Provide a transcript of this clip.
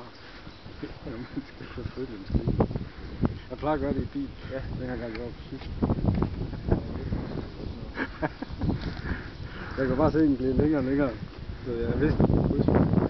hårdt. Når man skal forfølge en skid. Jeg plejer at gøre det i bil. Ja. Den her gang jeg var på cykel. Jeg kan bare se den blive længere og længere. Så jeg vidste, at